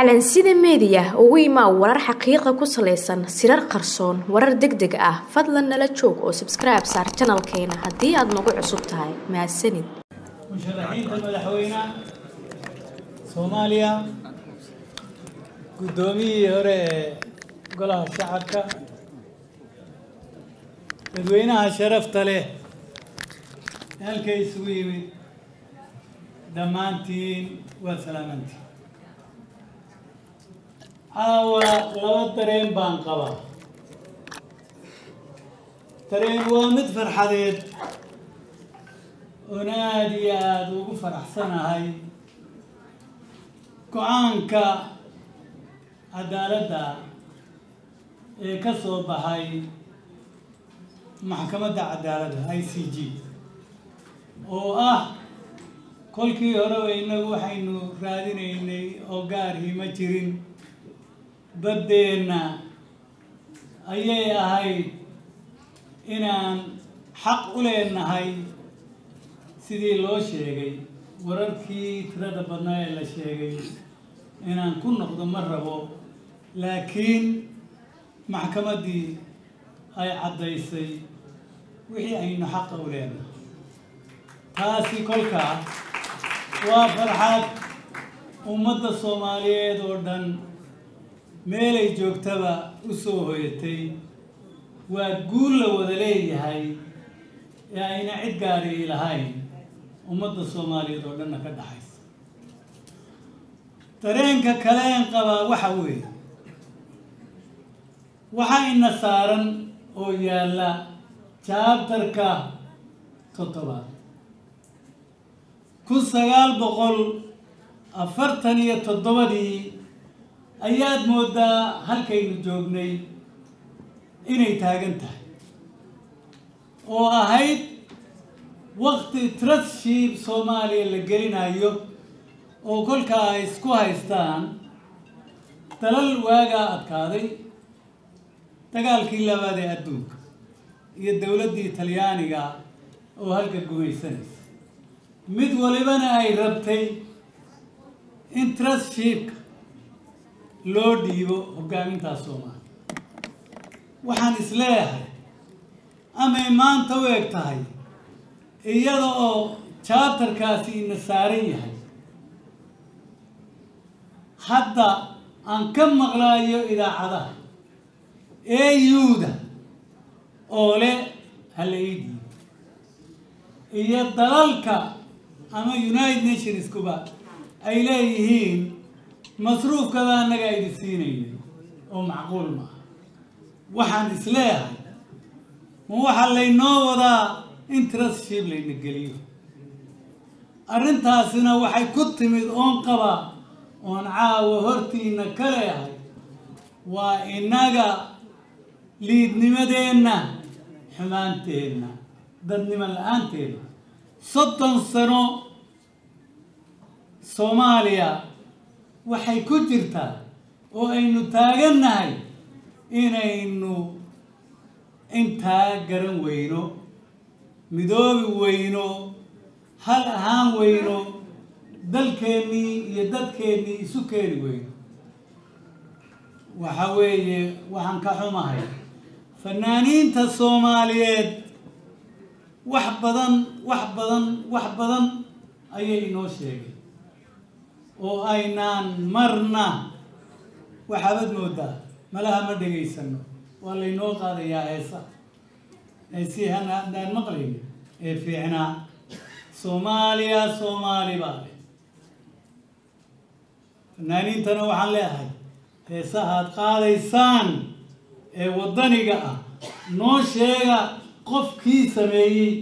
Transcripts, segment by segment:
calansida meediya ugu imaa warar xaqiiqa ku salaysan sirar qarsoon warar deg deg ah. Fadlan nala joog oo sabskribe saar janalkeena haddii aad nagu cusub tahay. Mahadsanid musharaxiinta madaxweyne soomaaliya. Guddoomiyihii hore ee golaha shacabka. Dadweynaha sharafta leh. Ee halkay isugu yimid. Dhammaantiin waa salaamantiin caawa laba dareen baan qabaa dareen waa mid farxadeed oon aada iyo aada ugu faraxsanahay go'aanka cadaaladda ee ka soo baxay maxkamadda cadaaladda i c g oo ah kolkii horeba innagu waxaynu raadinaynay oo gaarhii ma jirin baddeenna ayay ahayd inaan xaq u leenahay sidii loo sheegay. Wararkii tirada badnaa ee la sheegay inaan ku noqdo ma rabo laakiin maxkamaddii ay caddaysay wixii aynu xaqa u leenahay. Taasi kolkaa waa farxad ummadda soomaaliyeed oo dhan meelay joogtaba u soo hoyatay waa guul la wada leeyahay ee ayna cid gaari lahayn ummadda soomaaliyeed oo dhanna ka dhaxaysa. Dareenka kaleen qabaa waxa weeye waxayna saaran oo yaalla jaabtarka toddobaad. Kun sagaal boqol afartan iyo toddobadii ayaad mooddaa halkaynu joognay inay taagan tahay. oo ahayd wakti trustship soomaaliya la gelinayo oo kolkaa ay isku haystaan dalal waagaa adkaaday dagaalkii labaad ee adduunka iyo dowladdii talyaaniga oo halka gumaysanaysa. Mid walibana ay rabtay in trustshipka loo dhiibo hoggaamintaas soomaaliya waxaan is leeyahay amay maanta u eg tahay iyada oo jaatarkaasi ina saaran yahay hadda aan ka maqlaayo idaacadaha euda oo le hala ii dhiibo iyo dalalka ama united nationskuba ay leeyihiin masruufkada annaga aydi siinayna oo macquul maaha waxaan is leeyahay ma waxaa laynoo wadaa in trustship layna geliyo? Arrintaasina waxay ku timid oon qaba oon caawa hortiina ka leeyahay waa innaga liidnimadeenna xumaanteenna dadnimo la'aanteena. Soddon sano soomaaliya waxay ku jirtaa oo aynu taagannahay inaynu intaa garan weyno midoobi weyno hal ahaan weyno dalkeennii iyo dadkeennii isu keeni weyno. Waxa weeye waxaan ka xumahay. Fanaaniinta soomaaliyeed wax badan wax badan wax badan ayay inoo sheegay oo aynaan marna. Waxaabad moodaa malaha ma dhegaysano waa laynoo qaadayaa heesa. Heesii hana haddaan maqlayno ee fiicnaa. Soomaaliya soomaali baa le fanaaniintana waxaan leeyahay heesahaad qaadaysaan ee waddaniga ah. Noo sheega qofkii sameeyey.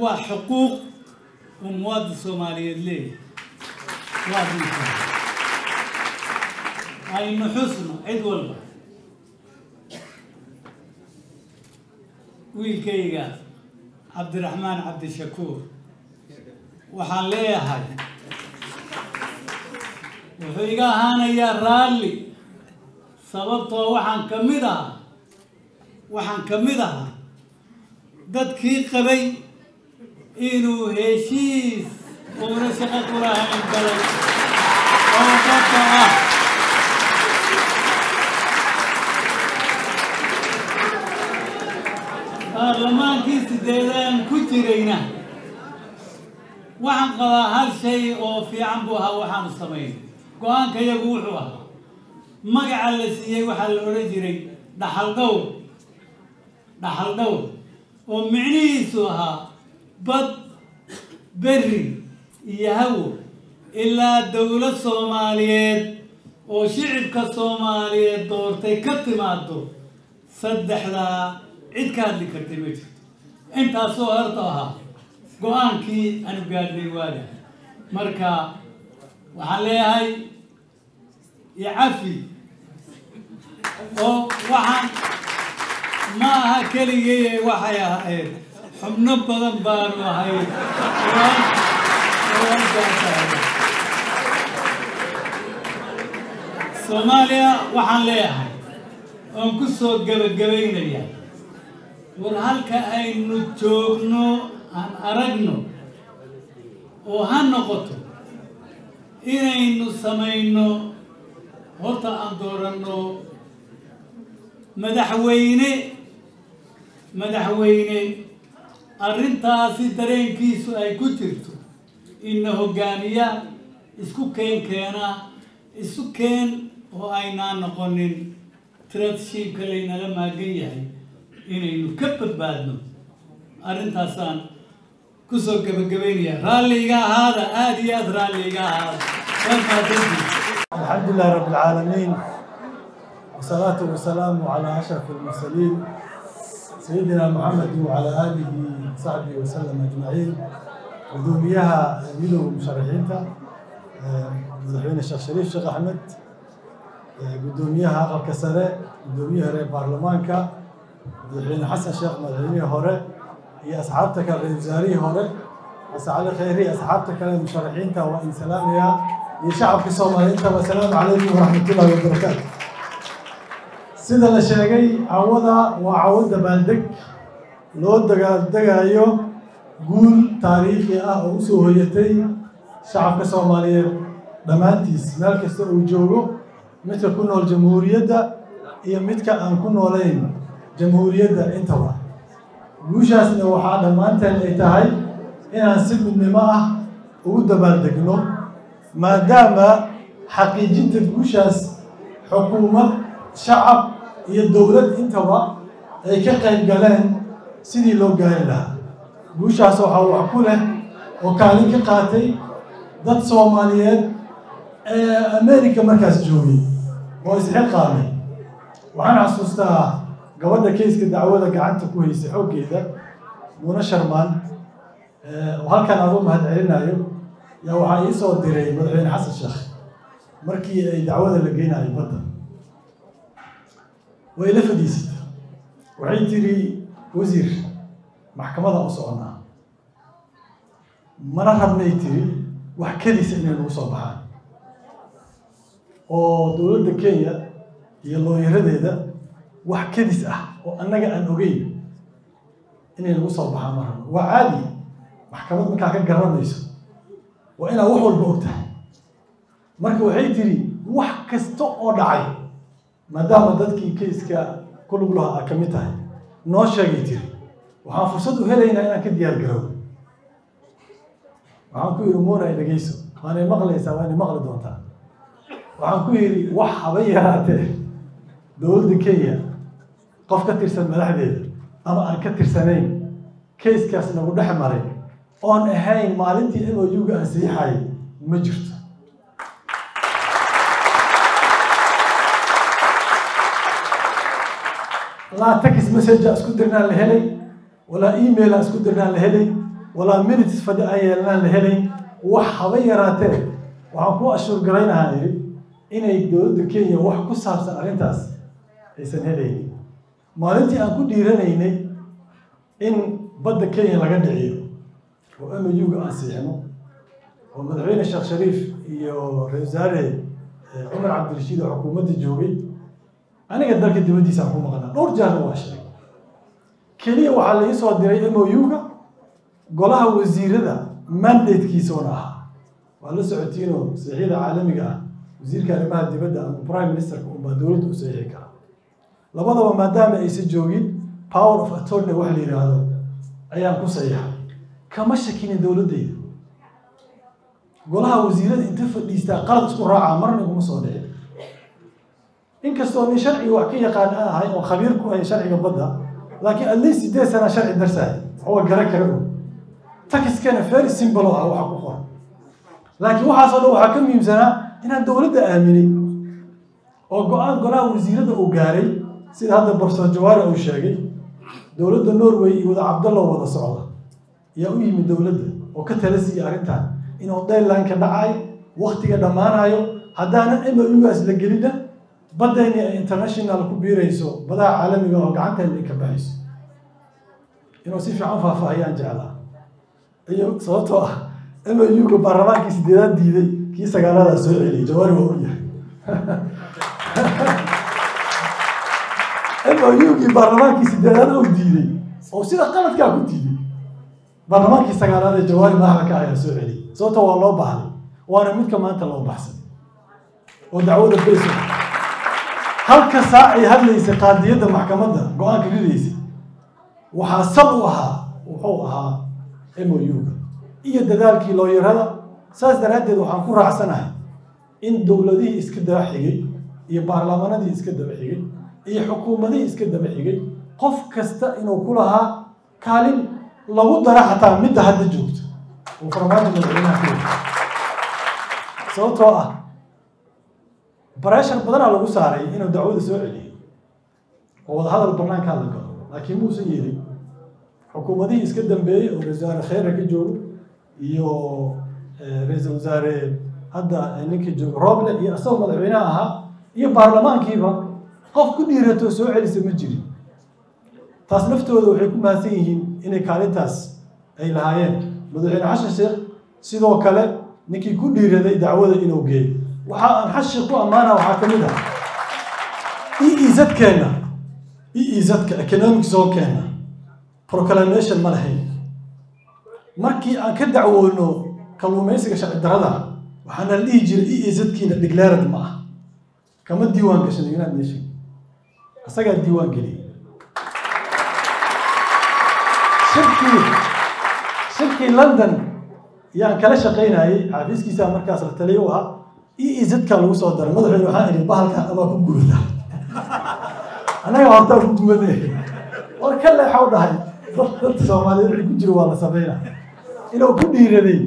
Waa xuquuq uu muwaadin soomaaliyeed leeyahay aynu xusno cid walba wiilkayga cabdiraxmaan cabdishakuur waxaan leeyahay wuxuu iga ahaanayaa raalli sababtoo waxaan ka mid ahaa waxaan ka mid ahaa dadkii qabay inuu heshiis munaasabad u lahayn galay oo dadka ah baarlamaankii sideedaan ku jirayna waxaan qabaa hal shay oo fiican buu ahaa waxaanu samayn go'aanka yagu wuxuu ahaa magaca la siiyey waxaa la odhan jiray dhaxaldhowr dhaxal dhowr oo micnihiisu ahaa bad berri iyo hawo ilaa dowlad soomaaliyeed oo shicibka soomaaliyeed doortay ka timaado saddexdaa cid ka hadli kartay ma jirto. Intaasoo horta ahaa go'aankii aanu gaadhnay waaga marka waxaan leeyahay icafi oo waxaan ma aha keligay waxay ahayd xubno badan baanu ahayd soomaaliya waxaan leeyahay oon ku soo gebagabaynaya war halka aynu joogno aan aragno oo ha noqoto inaynu samayno horta aan dooranno madaxweyne madaxweyne arrintaasi dareenkiisu ay ku jirto ina hogaamiya isku keen keena isu keen oo aynaan noqonin tradshipka laynala maagan yahay inaynu ka badbaadno arrintaasaan kusoo gebagabaynaya raalliga ahaada aada iyo aada raalliga ahaada الحمد لله رب العالمين والصلاة والسلام على أشرف المرسلين سيدنا محمد وعلى آله وصحبه وسلم أجمعين gudoomiyaha midowga musharaxiinta madaxweyne sheekh shariif sheekh axmed gudoomiyaha aqalka sare guddoomiyaha reer baarlamaanka madaxweyne xasan sheekh madaxweynihii hore iyo asxaabta kale raal wasaarihii hore masacali kheyri asxaabta kale musharaxiinta waa in salaamayaa iyo shacabka soomaaliyeintaba asalaamu calaykum waraxmatullahi wabarakaatu sida la sheegay cawada waa cawo dabaaldeg loo dagaaldegaayo guul taariikhi ah oo u soo hoyatay shacabka soomaaliyeed. Dhammaantiis meel kasta uu joogo midka ku nool jamhuuriyadda iyo midka aan ku noolayn jamhuuriyadda intaba guushaasna waxaa dhammaanteen ay tahay inaan si midnimo ah ugu dabaaldegno maadaama xaqiijinta guushaas xukuumad shacab iyo dowlad intaba ay ka qayb galeen sidii loo gaari lahaa guushaas waxaa wax ku leh oo kaalin ka qaatay dad soomaaliyeed ee america markaas joogay oo isxilqaamay waxaan xasuustaa gabadha kayska dacwada gacanta ku haysay xooggeeda muuna sharmaan oo halkan aad u mahad celinayo yaa waxaa ii soo diray madaxweyne xasan sheekh markii ay dacwada la geynayo badda. Way la fadhiisata waxay tiri wasiir maxkamada u soconaa mana rabnay tiri wax kadisa inay nagu soo baxaan. Oo dowladda kenya iyo looyaradeeda wax kadis ah oo annaga aan ogeyn inay nagu soo baxaan ma rabno. Waa caadi maxkamad markaa ka garanayso. Waa inaad wax walba og tahay marka waxay tiri wax kasta oo dhacay maadaama dadkii kayska ku lug lahaa a ka mid tahay noo sheegay tiri waxaan fursad u helaynaa inaan ka diyaar garowno waxaan ku yidhi muunay dhegeyso waanay maqlaysaa waanay maqli doontaa. Waxaan ku yidhi wax haba yaraatee. Dowladda kenya qof ka tirsan madaxdeeda ama aan ka tirsanayn kayskaas nagu dhex maray. Oon ahayn maalintii m o u-ga aan ma jirto. Laa text message isku dirnaan la helay walaa email a isku dirnaan la helay walaa minutes fadhi aan yeelnaan la helay wax haba yaraatee waxaan ku ashuur garaynahaa yidhi inay dowladda kenya wax ku saabsan arrintaas aysan helaynin maalintii aan ku dhiiranaynay in badda kenya laga dhiciyo. Oo m o u-ga aan siixno oo madaxweyne sheekh shariif iyo ra'isul wasaare cumar cabdirashiid oo xukuumadda joogay. Aniga dalka dibaddiisa aan ku maqnaa dhowr jaarna waa sheegay keliya waxaa la ii soo diray m o u-ga golaha wasiirada mandatekiisoona ahaa. Waa la socotiinoo saxiixyada caalamiga ah. Wasiirka arrimaha dibadda ama prime ministerka unbaa dowladda u saxiixi kara. Labadaba maadaama aysan joogin power of attorney wax la yidhaahdo ayaan ku sayaxay kama shakinin dowladdayda. Golaha wasiirada inta fadhiistaa qalad isku raacaa marna iguma soo dhicin inkastoo nin sharciga wax ka yaqaan aan ahay oo khabiir ku ahay sharciga badda laakiin at least sideed sana sharci darsahay waxuga gara kara og takiskana very simple oo ah waxa ku qoran. Laakiin waxaasoo dhan waxaa ka muhiimsanaa inaan dowladda aaminay oo go'aan golaha wasiirada uu gaaray sida hadda borso jawaari uu sheegay dowladda norway iyo wada cabdallo wada socda ayaa u yimid dowladda oo ka tala siiyay arrintan inuu daylanka dhacay waktiga dhammaanayo haddaanan mougaas la gelina baddayni ay international ku biirayso badaha caalamiga oo gacanteena ay ka baxayso. Inuu si fiican faahfaahiyaan jeclaa. Iyo sababtoo ah mouga baarlamaankii sideedaad diiday kii sagaaladaa soo celiyay jawaari waa u yahay. Mougii baarlamaankii sideedaad ou diiday oo sida qaladkaa ku diiday. Baarlamaankii sagaalaad jawaari madaxda ka ayaa soo celiyay. Sababta waa loo baxday waana midka maanta loo baxsan. Oo dacwada bayso halka saac ay hadlaysay qaadiyadda maxkamadda go'aanka ridaysay waxaa sal u ahaa wuxuu ahaa mouga iyo dadaalkii looyarada saas daraaddeed waxaan ku raacsanahay in dowladihii iska daba xigay iyo baarlamaanadii iska daba xigay iyo xukuumadihii iska daba xigay qof kasta inuu ku lahaa kaalin lagu dara xataa midda hadda joogto uu farmaajo madaxweynaha sababtoo ah bareshar badanaa lagu saaray inuu dacwada soo celiyo. Oo wadahadal banaankaa la galo. Laakiin muusan yeelin xukuumadihii iska dambeeyey oo ra'isul wasaare kheyra ka joogo iyo ra'iisul wasaare hadda ninkii joogo roble iyo isagoo madaxweynaha ahaa iyo baarlamaankiiba qof ku dhiiratoo soo celisa ma jirin taas naftooda waxay ku mahadsan yihiin inay kaalintaas ay lahaayeen. Madaxweyne xashan sheekh sidoo kale ninkii ku dhiiraday dacwada inuu geeyo waxa aan xashi ku ammaana waxaa ka mid ah. Eezadkeenna eezadka economic zonekeenna proclamation ma lahayn. Markii aan ka dacwoono kalluumaysiga sharci darada waxaana la dhihi jiray eezadkiina declared ma ah. Kama diiwaan gashan united nation isagaa diiwaan geliyay shirkii shirkii london yaan kala shaqaynayay. Xaafiiskiisa markaas la taliyo u ahaa eezadka lagu soo daray madaxweyne waxaan idhi bahalkan amaa ku gubata annaga hortaa ku gubane war ka leexaw dhahay. Dadka soomaaliyeed wixii ku jiro waa la samayna inuu ku dhiiraday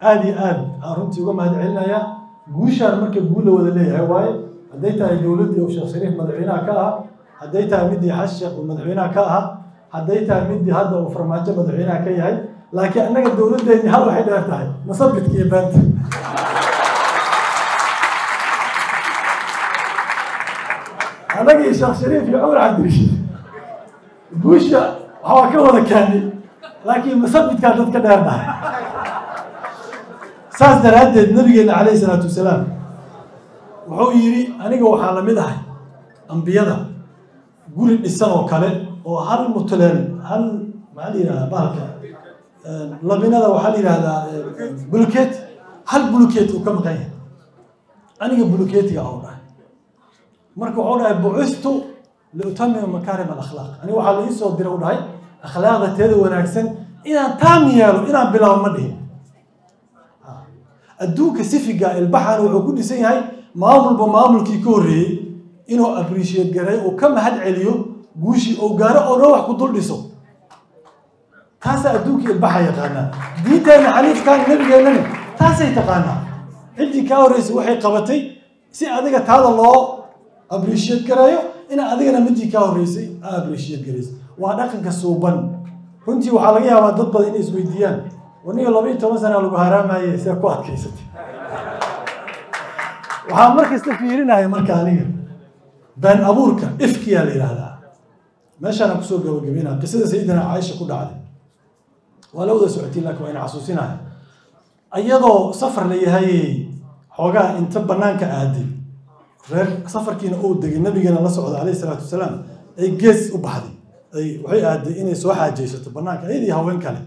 aada iyo aad aan runtii uga mahad celinayaa guushaan marka guul la wada leeyahay waaye hadday tahay dowladdii uu sheekh shariif madaxweynaha ka ahaa hadday tahay middii xas sheekh uu madaxweynaha ka ahaa hadday tahay middii hadda uu farmaajo madaxweynaha ka yahay. Laakiin annaga dowladdeennii hal waxay dheer tahay. Masabidka iyo baanta annagii sheekh shariif iyo cumar cabdirashiid guusha waxaa ka wada keenay laakiin masabidkaa dad ka dheer. Dhahay saas daraaddeed nabigeena calayhi salaatu wasalaam wuxuu yidhi aniga waxaa la mid ahay ambiyada guri dhisan oo kale oo hal mutleel hal maxaa la yidhahdaa bahalka labinada waxaa la yidhahdaa bulket hal bulket uu ka maqan yahay. Aniga bulketiga oo dhahay marka wuxuu dhahay bucistu liutamima makaarim alakhlaaq. Aniga waxaa la ii soo dira u dhahay akhlaaqda teeda wanaagsan inaan taam yeelo inaan bilaabo ma dhihin. Adduunka sifiga ilbaxan wuxuu ku dhisan yahay maamulba maamulkii ka horreeyey inuu appreciate garay oo ka mahad celiyo guushii oo gaaro oo dhan wax ku dul dhiso. Taasaa adduunka ilbaxa yaqaanaa. Diinteenna xaniifkan nabigeennani taasay taqaanaa. Ciddii kaa horreysay waxay qabatay si adiga taada loo appreciate gareeyo ina adigana midii kaa horreysay appreciate garayso waa dhaqanka suuban. Runtii waxaa laga yaabaa dad badan inay isweydiiyaan. Waniga laba iyo toban sana lagu haraamaye see ku adkaysatay. Waxaan markasta fiirinaya marka aniga been abuurka ifkiyaa la yidhaahdaa. Meeshaana ku soo gabagabeynaya qisada sayidina caaisha ku dhacday. Waa la wada socotiin laakiin waa ina xasuusinaya iyadoo safar la yahay xoogaa inta banaanka aaday reer safarkiina uu degay nabigeena la socda calayhi salaatu wasalaam ay gees u baxday. Ay waxay aaday inay soo xaajaysato banaanka iyadii haween kale.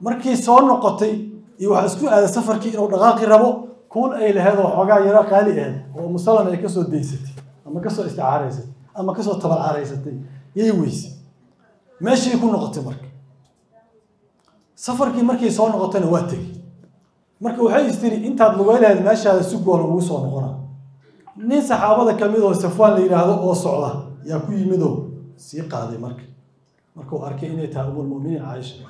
Markii soo noqotay iyo waxaa isku aaday safarkii inuu dhaqaaqi rabo kuul ay laheed oo xoogaa yaro qaali aheyd oo musalan ay ka soo daysatay ama ka soo isticaaraysatay ama ka soo tabalcaraysatay yay weysay. Meeshii ku noqotay marka. Safarkii markay soo noqotona waa tegey marka waxay istiri intaad lugay lahayd meeshaada sugoo lagugu soo noqona nin saxaabada ka mid oo safwaan la yidhaahdo oo socda yaa ku yimidoo sii qaaday marka. Markuu arkay inay tahay umulmuminiin caaisha.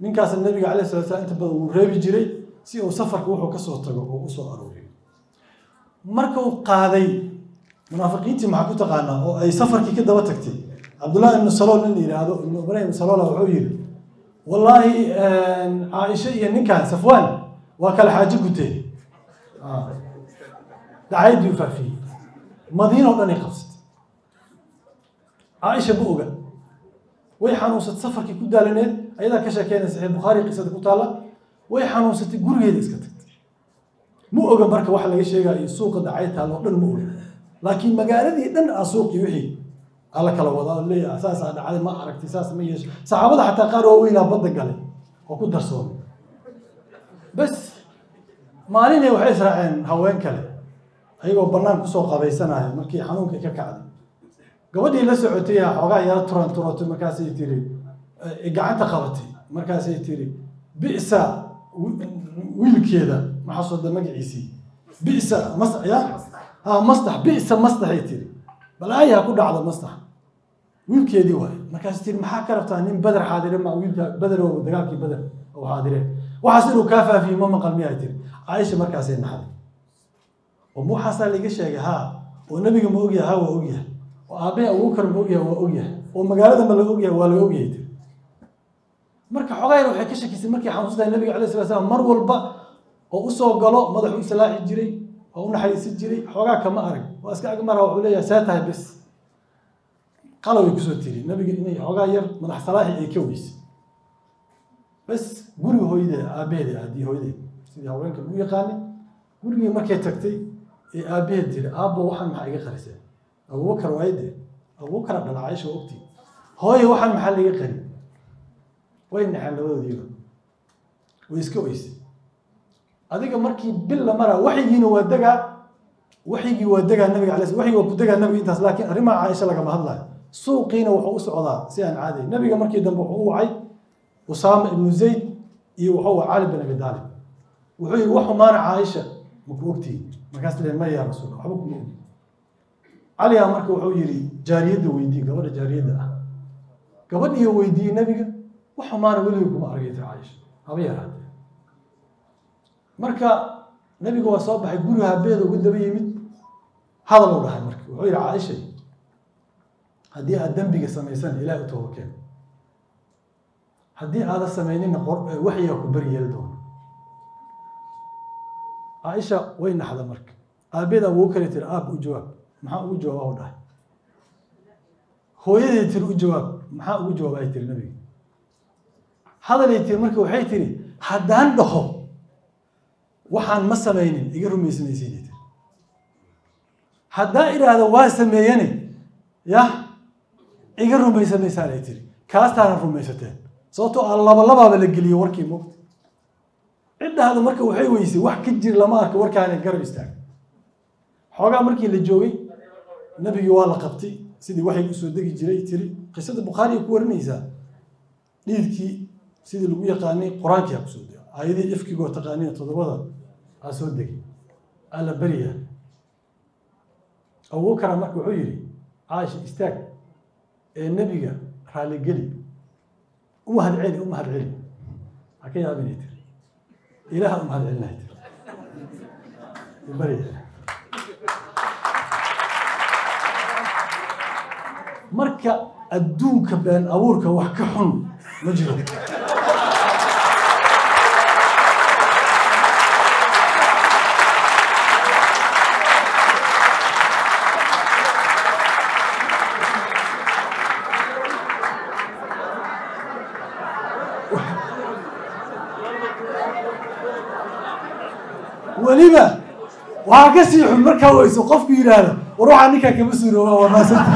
Ninkaasna nabiga calay sala slam inta badan wuu reebi jiray si uu safarka wuxuu ka soo tago oo u soo arooriyo markuu qaaday munaafiqiintii maxaa ku taqaanaa oo ay safarkii ka daba tagtay? Cabdullahi ibnu salool nin la yidhaahdo ibnu ibraahim saloola wuxuu yidhi wallaahi caaisha iyo ninkan safwaan waa kala xaajo guteen dacaydii u faafiyey madiina o dhan ay qabsatay caaisha ma oga way xanuunsatay safarkii ku daalaneed ayadaa ka sheekeynay saxiix bukhaari qisada ku taalla way xanuunsatay gurigeeda iska tagtay ma oga marka waxa laga sheegayo suuqa dacayd taalla oo dhan ma oga laakiin magaaladii dhan ah suuqii wixii alla kala wadaa leeyahay saasaa dhacday ma aragtay saas ma yeesho saxaabada xataa qaar waa weynaa badda galay oo ku darsoomay bas maalinay waxay israaceen haween kale ayagoo bannaan ku soo qabaysanaya markii xanuunkii ka kacday. Gabadhii la socotay aa xoogaa yaro turan turatay markaasay tiri gacanta qabatay. Markaasay tiri bisa wiilkeeda maxasuuda magaciisii. Bisa mas ya? Ha mastax bisa mastaxay tiri. Balaayaa ku dhacda mastax. Wiilkeedii waay. Markaas tiri maxaa ka rabtaa nin beder xaadire? Ma wiilka beder oo dagaalkii beder oo xaadire. Waxaas inuu kaa faafiye ma maqal miyaa tiri. Caaisha markaasay naxday oo waxaasaa laiga sheegay ha oo nabiga ma ogyahay ha waa ogyahay. Oo aabbahe abubakar ma ogyahay waa ogyahay. Oo magaalada ma la ogyahay waa laga ogyahay. Tiri marka xogayar waxay ka shakisay markii xanuunsantahay nabiga alayh sala slam mar walba oo u soo galo madaxu islaaxi jiray oo u naxariisan jiray xoogaa kama arag. Waa iska agmara wuxuu leeyahay saa tahay bes. Qalaway ku soo tiri nabiga inay xoogaa yar madax salaaxi ay ka weysay. Bes guriga hooyadeed aabbaheed aadii hooyadeed sidii haweenka lagu yaqaanay gurigii markay tagtay ee aabbaheed tiri aabbo waxaan maxaa iga qarisee abubakar waayadee abubakara dhala caaisha ogtii hooye waxaan maxaa laiga qari way naxeen labadoodiiba way iska oysay adiga markii bil la maraa waxyigiina waa degaa waxyigii waa degaa nabiga alay waxyigi waa ku degaa nabiga intaas laakiin arrimaha caaisha lagama hadlayo suuqiina wuxuu u socdaa si aan caaday nabiga markii dambe wuxuu u wacay usaama ibnu zayd iyo wuxuu wacay cali bin abi daalib wuxuu yihi wax xumaana caaisha maku ogtihi markaas le ma yaa rasuul waxba kuma ogi caliga marka wuxuu yihi jaariyadda weydii gabadha jaariyadda ah. Gabadhiyo weydiiyey nabiga wax xumaana weligii kuma argayta caaisha. Haba yaraatee. Marka nabiga waa soo baxay guriga habeeda uga daba yimid hadal u dhahay marka wuxuu yihi caaisha haddii aad dembiga samaysan ilaah u toobakeen haddii aada samaynina waxyiga ku beri yeeli doona caaisha way naxda marka. Aabeed abuu kale tiri aab u jawaab. Maxaa ugu jawaaba u dhahay? Hooyaday tiri u jawaab. Maxaa ugu jawaaba ay tiri nabiga? Hadalay tiri marka waxay tiri haddaan dhaho waxaan ma samaynin iga rumaysanaysiinay tiri. Haddaa idhaahda waa sameeyane yah iga rumaysanaysaa ay tiri. Kaastaana rumaysateen. Sababtoo a labalabaaba la geliyo warkii mogta ciddaada marka waxay weysay wax ka jir lama arka warkaana garab istaag xoogaa markii la joogay nabigii waa la qabtay sidii waxay u soo degi jiray tiri qisada bukhaariga ku warinaysaa dhiidkii sidii lagu yaqaanay qur'aankii aa ku soo dega aayadii ifkigoo taqaaniya toddobada aa soo degay. Aa la beriyaa abubakara marka wuxuu yidhi caaisha istaag ee nebiga raaligeli u mahad celi u mahad celi. Ha ka yaabinay tiri ilaha u mahad celinahay tiri beriya marka adduunka been abuurka wax ka xun ma jiro waxaa ka sii xun markaa weyso qofku yidhaahdo war waxaa ninkaa kama suurooba waa maasanta